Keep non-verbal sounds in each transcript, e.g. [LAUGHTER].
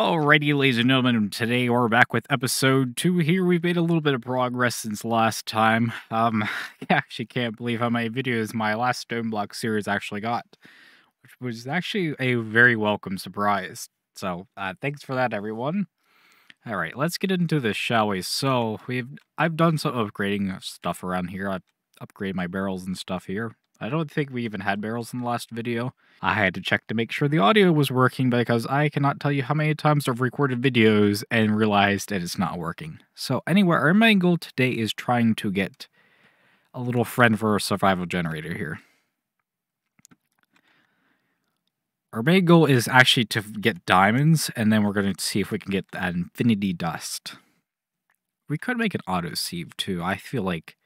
Alrighty, ladies and gentlemen, today we're back with episode two here. We've made a little bit of progress since last time. Um, [LAUGHS] I actually can't believe how many videos my last Stone Block series actually got, which was actually a very welcome surprise. So, uh, thanks for that, everyone. All right, let's get into this, shall we? So, we've I've done some upgrading stuff around here. I've upgraded my barrels and stuff here. I don't think we even had barrels in the last video. I had to check to make sure the audio was working because I cannot tell you how many times I've recorded videos and realized that it's not working. So anyway, our main goal today is trying to get a little friend for a survival generator here. Our main goal is actually to get diamonds, and then we're going to see if we can get that infinity dust. We could make an auto sieve too. I feel like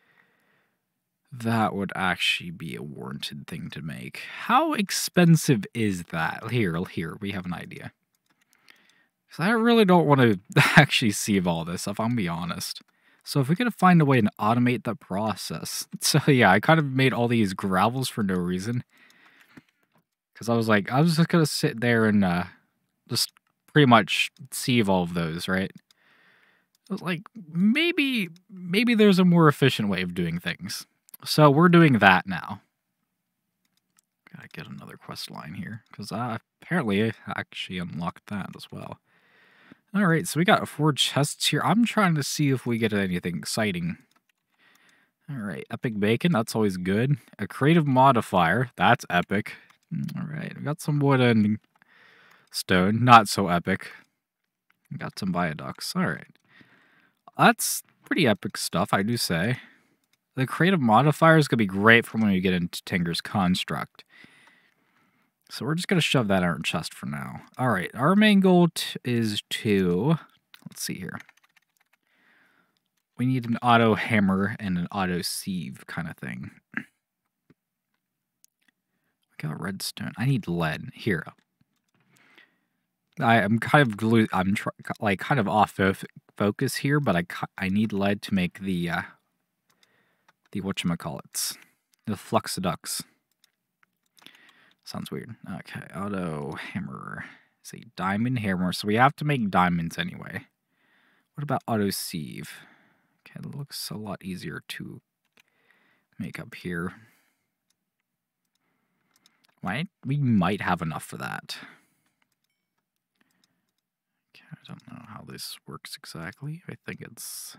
that would actually be a warranted thing to make. How expensive is that? Here, here, we have an idea. Because I really don't want to [LAUGHS] actually sieve all this, if I'm be honest. So if we could find a way to automate the process. [LAUGHS] So yeah, I kind of made all these gravels for no reason. Because I was like, I was just going to sit there and uh, just pretty much sieve all of those, right? I was like, maybe, maybe there's a more efficient way of doing things. So we're doing that now. Gotta get another quest line here, because uh, apparently I actually unlocked that as well. Alright, so we got four chests here. I'm trying to see if we get anything exciting. Alright, epic bacon, that's always good. A creative modifier, that's epic. Alright, we got some wood and stone, not so epic. We got some viaducts, alright. That's pretty epic stuff, I do say. The creative modifier is going to be great for when we get into Tinker's construct. So we're just going to shove that in chest for now. All right, our main goal is to, let's see here. We need an auto hammer and an auto sieve kind of thing. We got redstone. I need lead. Here. I am kind of. I'm like kind of off focus here, but I I need lead to make the uh, the whatchamacallits, the Fluxodux. Sounds weird. Okay, auto hammer. It's a diamond hammer, so we have to make diamonds anyway. What about auto sieve? Okay, it looks a lot easier to make up here. Might we might have enough for that. Okay, I don't know how this works exactly. I think it's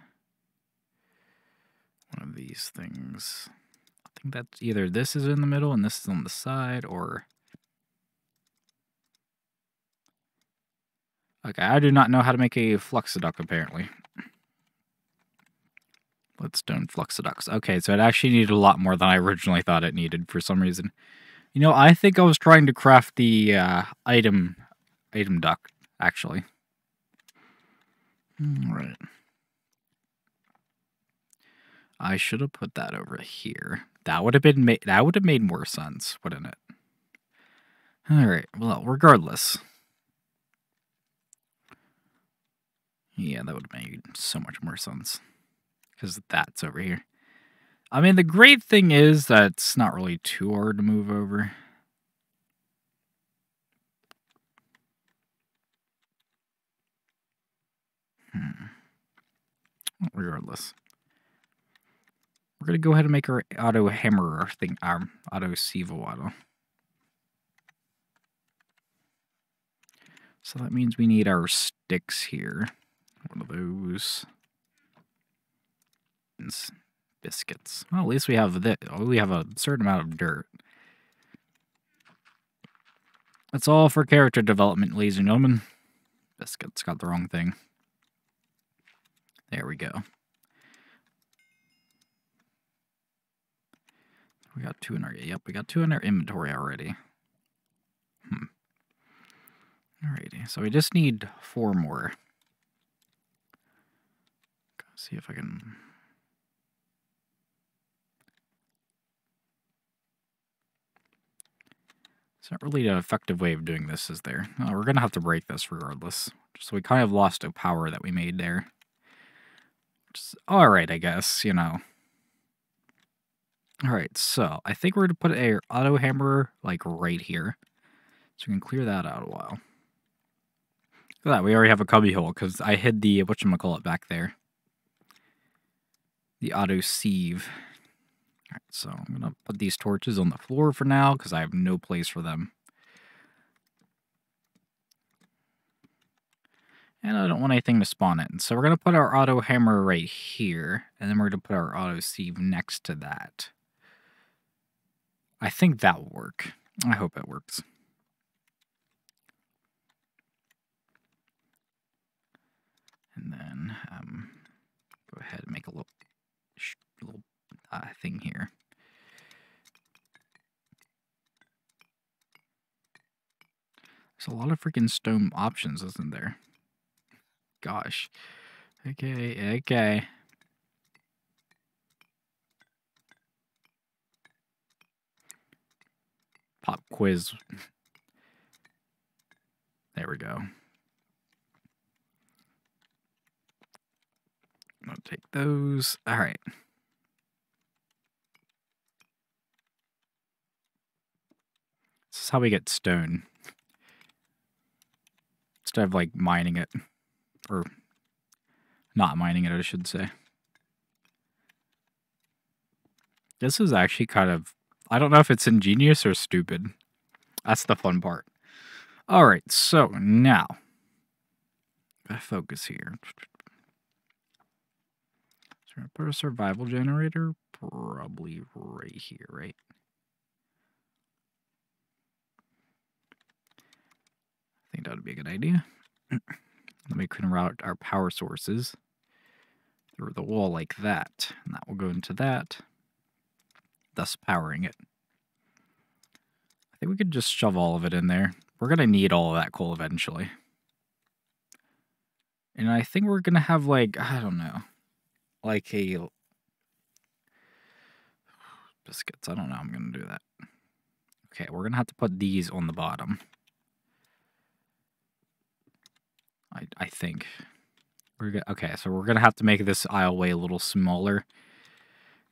one of these things. I think that's either this is in the middle and this is on the side, or... Okay, I do not know how to make a fluxiduct, apparently. let's Leadstone fluxiducts. Okay, so it actually needed a lot more than I originally thought it needed for some reason. You know, I think I was trying to craft the uh, item item duct, actually. All right. I should have put that over here. That would have been ma- that would have made more sense, wouldn't it? All right. Well, regardless. Yeah, that would have made so much more sense because that's over here. I mean, the great thing is that it's not really too hard to move over. Hmm. Regardless. We're going to go ahead and make our auto hammer thing, our auto auto. So that means we need our sticks here. One of those. Biscuits. Well, at least we have this. We have a certain amount of dirt. That's all for character development, ladies and gentlemen. Biscuits got the wrong thing. There we go. We got two in our yep, we got two in our inventory already. Hmm. Alrighty, so we just need four more. See if I can. It's not really an effective way of doing this, is there? Oh, we're gonna have to break this regardless. So we kind of lost a power that we made there. Alright, I guess, you know. All right, so I think we're going to put a auto hammer like right here. So we can clear that out a while. Look at that, we already have a cubby hole because I hid the whatchamacallit back there. The auto sieve. Alright, so I'm gonna put these torches on the floor for now because I have no place for them. And I don't want anything to spawn in. So we're going to put our auto hammer right here. And then we're going to put our auto sieve next to that. I think that will work. I hope it works. And then um, go ahead and make a little, little uh, thing here. There's a lot of freaking stone options, isn't there? Gosh. Okay, okay. Pop quiz. There we go. I'll take those. All right. This is how we get stone. Instead of like mining it. Or not mining it, I should say. This is actually kind of I don't know if it's ingenious or stupid. That's the fun part. All right, so now, gotta focus here. So I put a survival generator probably right here, right? I think that would be a good idea. [CLEARS THROAT] We can route our power sources through the wall like that, and that will go into that thus powering it. I think we could just shove all of it in there. We're going to need all of that coal eventually. And I think we're going to have like, I don't know, like a... Biscuits, I don't know I'm going to do that. Okay, we're going to have to put these on the bottom. I, I think. We're go okay, so we're going to have to make this aisleway a little smaller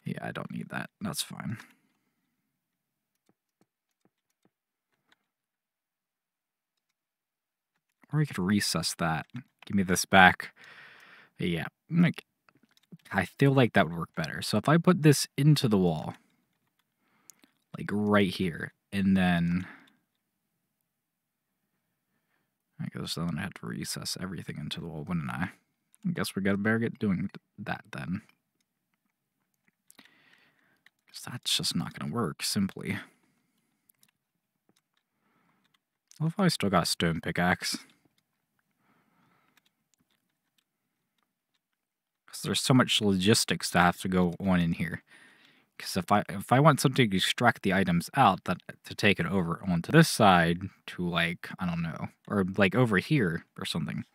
yeah, I don't need that. That's fine. Or we could recess that. Give me this back. Yeah, like, I feel like that would work better. So if I put this into the wall, like right here, and then I guess then I have to recess everything into the wall, wouldn't I? I guess we gotta better get doing that then. Because That's just not going to work, simply. What if I still got stone pickaxe? There's so much logistics to have to go on in here. Because if I if I want something to extract the items out, that to take it over onto this side to like I don't know, or like over here or something.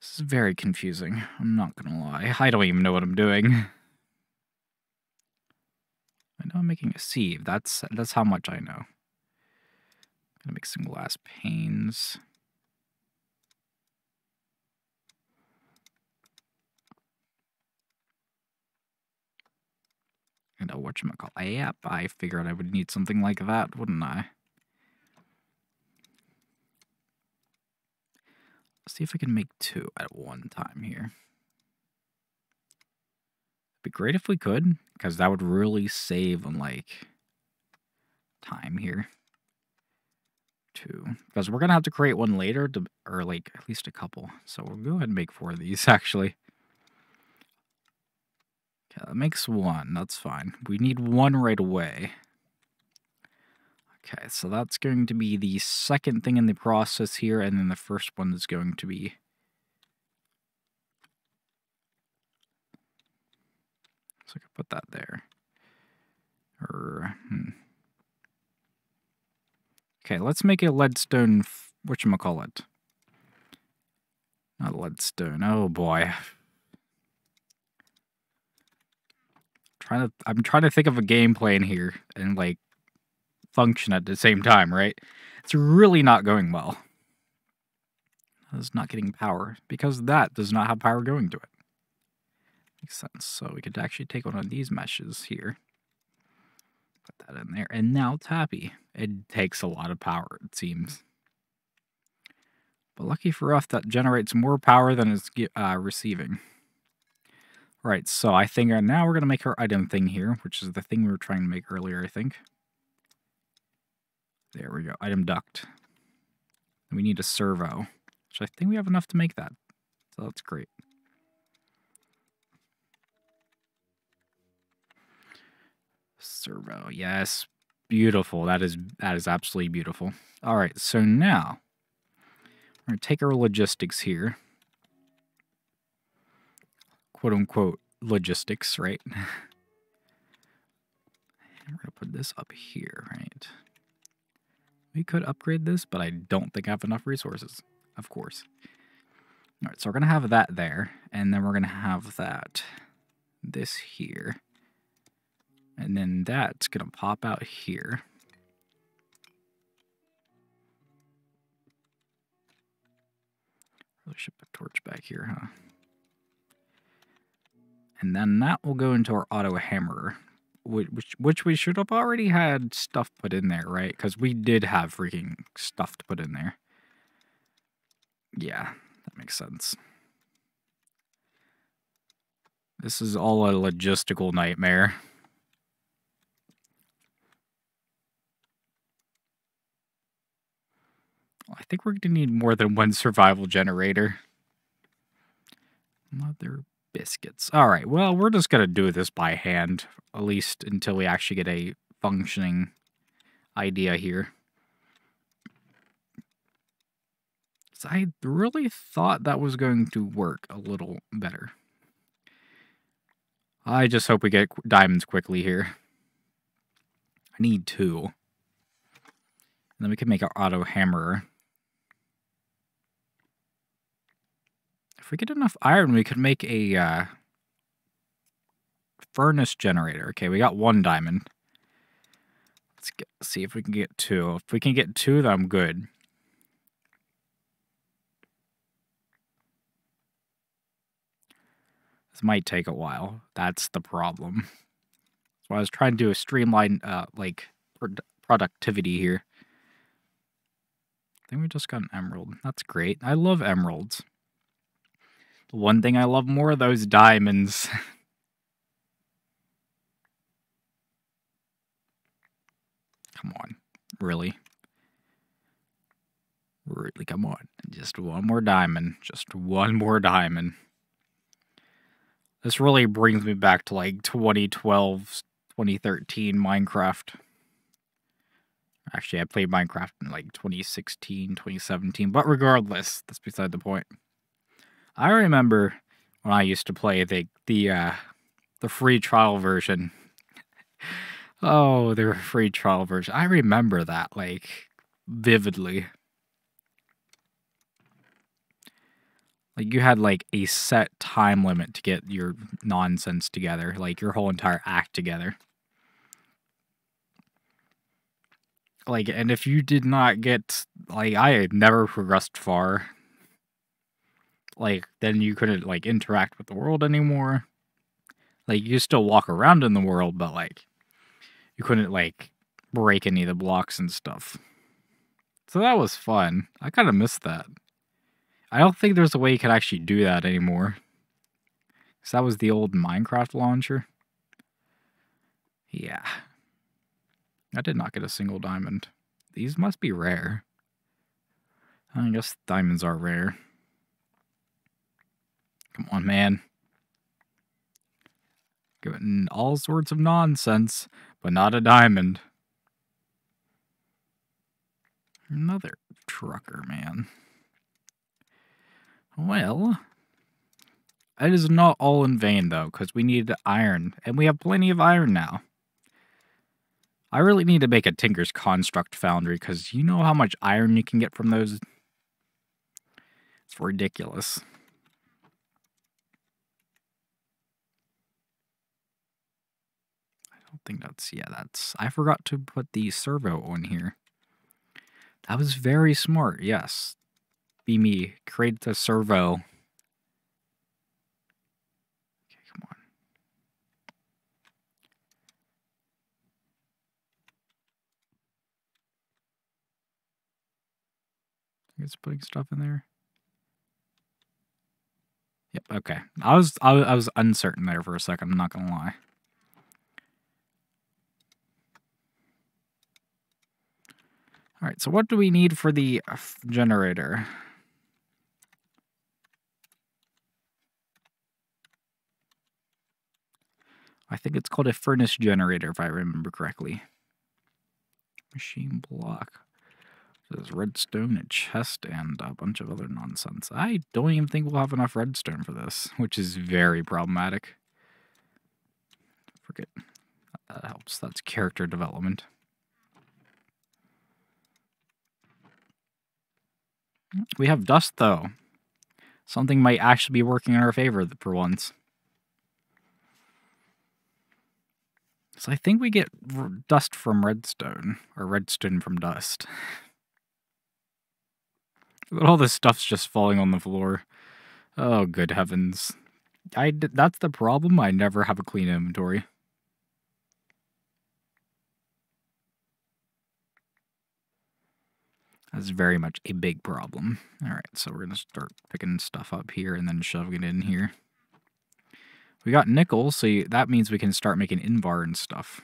This is very confusing. I'm not gonna lie. I don't even know what I'm doing. I know I'm making a sieve. That's that's how much I know. I'm gonna make some glass panes. And a whatchamacallit. Yep, I figured I would need something like that, wouldn't I? Let's see if I can make two at one time here It'd be great if we could, because that would really save on like time here. Two, because we're gonna have to create one later, to, or like at least a couple. So we'll go ahead and make four of these [LAUGHS] actually. Okay, that makes one. That's fine. We need one right away. Okay, so that's going to be the second thing in the process here, and then the first one is going to be So I could put that there. Or, hmm. Okay, let's make a leadstone, whatchamacallit. Not leadstone, oh boy. Trying to, I'm trying to think of a game plan here and like function at the same time, right? It's really not going well. It's not getting power because that does not have power going to it. Makes sense. So we could actually take one of these meshes here. Put that in there. And now it's happy. It takes a lot of power, it seems. But lucky for us, that generates more power than it's uh, receiving. Right, so I think uh, now we're going to make our item thing here, which is the thing we were trying to make earlier, I think. There we go, item duct. And we need a servo, which I think we have enough to make that. So that's great. Servo, yes, beautiful. That is that is absolutely beautiful. All right, so now we're gonna take our logistics here, quote unquote logistics, right? [LAUGHS] we're gonna put this up here, right? We could upgrade this, but I don't think I have enough resources, of course. All right, so we're going to have that there, and then we're going to have that, this here. And then that's going to pop out here. Really should put torch back here, huh? And then that will go into our auto hammerer, which which we should have already had stuff put in there, right? Because we did have freaking stuff to put in there. Yeah, that makes sense. This is all a logistical nightmare. I think we're going to need more than one survival generator. Mother biscuits. All right, well, we're just going to do this by hand, at least until we actually get a functioning idea here. So I really thought that was going to work a little better. I just hope we get diamonds quickly here. I need two. And then we can make our auto hammerer. We get enough iron, we could make a uh, furnace generator. Okay, we got one diamond. Let's get, see if we can get two. If we can get two, then I'm good. This might take a while. That's the problem. So I was trying to do a streamlined, uh, like, productivity here. I think we just got an emerald. That's great. I love emeralds. One thing I love more are those diamonds. [LAUGHS] come on. Really? Really, come on. Just one more diamond. Just one more diamond. This really brings me back to like 2012, 2013 Minecraft. Actually, I played Minecraft in like 2016, 2017, but regardless, that's beside the point. I remember when I used to play the the uh, the free trial version. oh, the free trial version. I remember that like vividly. Like you had like a set time limit to get your nonsense together, like your whole entire act together. Like, and if you did not get, like, I had never progressed far. Like, then you couldn't, like, interact with the world anymore. Like, you still walk around in the world, but, like, you couldn't, like, break any of the blocks and stuff. So that was fun. I kind of missed that. I don't think there's a way you can actually do that anymore. Because that was the old Minecraft launcher. Yeah. I did not get a single diamond. These must be rare. I guess diamonds are rare. Come on, man. Getting all sorts of nonsense, but not a diamond. Another trucker, man. Well, it is not all in vain, though, because we need iron, and we have plenty of iron now. I really need to make a Tinker's Construct Foundry, because you know how much iron you can get from those? It's ridiculous. I don't think that's, yeah, that's, I forgot to put the servo on here. That was very smart, yes be me. Create the servo. Okay, come on. It's putting stuff in there. Yep. Okay. I was I, I was uncertain there for a second. I'm not gonna lie. All right. So what do we need for the generator? I think it's called a furnace generator, if I remember correctly. Machine block. There's redstone, a chest, and a bunch of other nonsense. I don't even think we'll have enough redstone for this, which is very problematic. Forget. That helps. That's character development. We have dust, though. Something might actually be working in our favor for once. So I think we get dust from redstone, or redstone from dust. [LAUGHS] But All this stuff's just falling on the floor. Oh, good heavens. I, that's the problem. I never have a clean inventory. That's very much a big problem. All right, so we're going to start picking stuff up here and then shoving it in here. We got nickel, so you, that means we can start making Invar and stuff.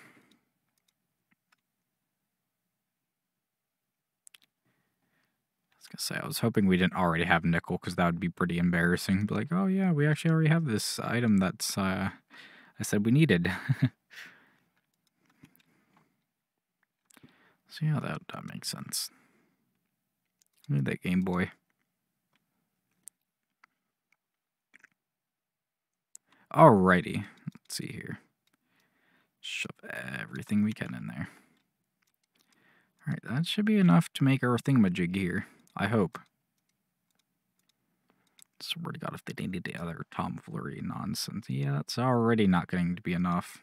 I was gonna say, I was hoping we didn't already have nickel, because that would be pretty embarrassing. Be like, oh yeah, we actually already have this item that's, uh, I said we needed. [LAUGHS] so yeah, that, that makes sense. Look at that Game Boy. Alrighty, let's see here. Shove everything we can in there. Alright, that should be enough to make our thingamajig here. I hope. Swear to God, if they needed the other tomfoolery nonsense. Yeah, that's already not going to be enough.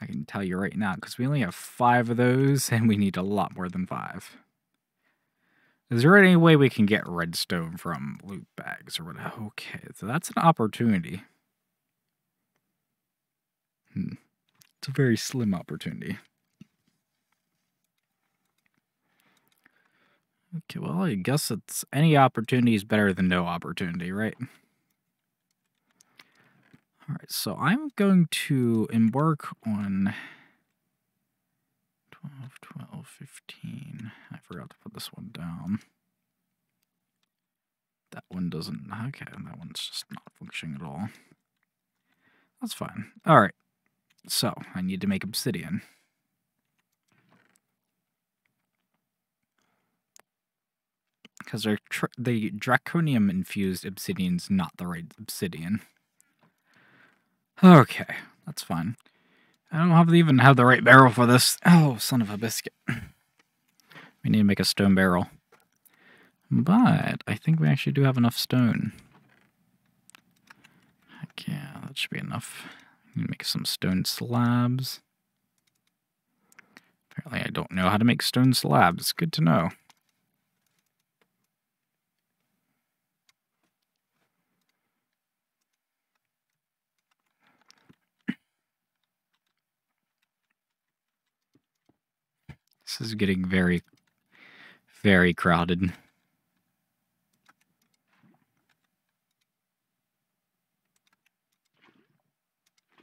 I can tell you right now, because we only have five of those, [LAUGHS] and we need a lot more than five. Is there any way we can get redstone from loot bags or whatever? Okay, so that's an opportunity. Hmm. It's a very slim opportunity. Okay, well, I guess it's any opportunity is better than no opportunity, right? All right, so I'm going to embark on 12, 12, 15. I forgot to put this one down. That one doesn't. Okay, that one's just not functioning at all. That's fine. All right. So, I need to make obsidian. Because the draconium infused obsidian's not the right obsidian. Okay, that's fine. I don't have even have the right barrel for this. Oh, son of a biscuit. [CLEARS THROAT] We need to make a stone barrel. But I think we actually do have enough stone. Heck yeah, that should be enough. Make some stone slabs. Apparently I don't know how to make stone slabs. Good to know. This is getting very, very crowded.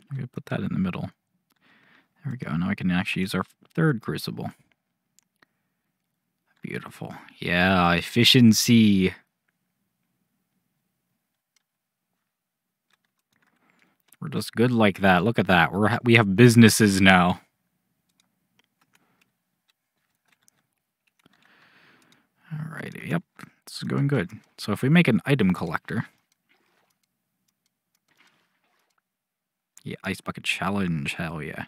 I'm going to put that in the middle. There we go. Now I can actually use our third crucible. Beautiful. Yeah, efficiency. We're just good like that. Look at that. We're we have businesses now. Alrighty, yep, this is going good. So if we make an item collector, yeah, ice bucket challenge, hell yeah.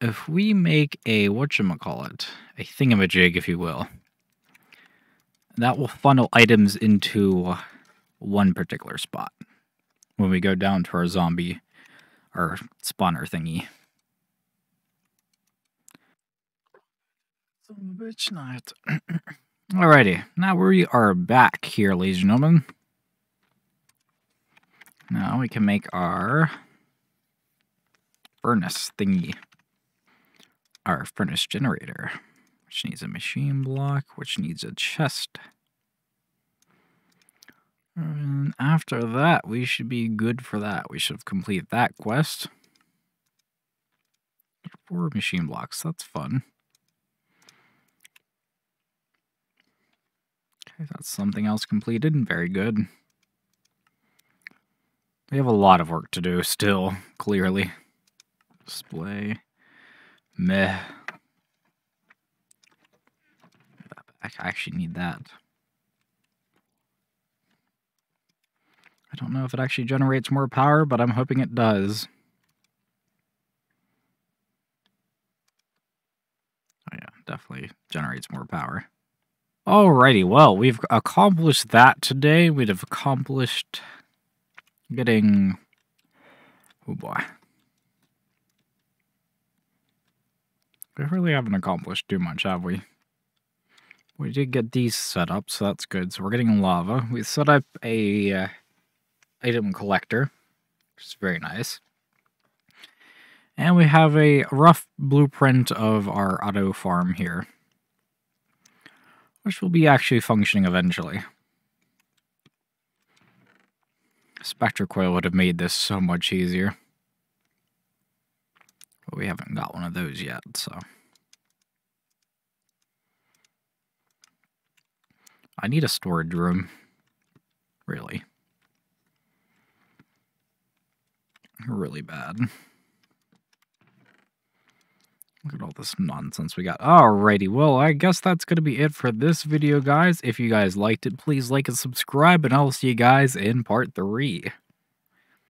If we make a whatchamacallit, a thingamajig, if you will, that will funnel items into one particular spot when we go down to our zombie, our spawner thingy. Bitch night. [CLEARS THROAT] Alrighty, now we are back here, ladies and gentlemen. Now we can make our furnace thingy. Our furnace generator, which needs a machine block, which needs a chest, And after that, we should be good for that. We should have completed that quest. Four machine blocks. That's fun. That's something else completed. And very good. We have a lot of work to do still, clearly. Display. Meh. I actually need that. I don't know if it actually generates more power, but I'm hoping it does. Oh yeah, definitely generates more power. Alrighty, well, we've accomplished that today. We'd have accomplished getting... Oh boy. We really haven't accomplished too much, have we? We did get these set up, so that's good. So we're getting lava. We set up a uh, item collector, which is very nice. And we have a rough blueprint of our auto farm here, which will be actually functioning eventually. Spectre Coil would have made this so much easier. But we haven't got one of those yet, so... I need a storage room. Really. Really bad. Look at all this nonsense we got. Alrighty, well, I guess that's going to be it for this video, guys. If you guys liked it, please like and subscribe, and I'll see you guys in part 3.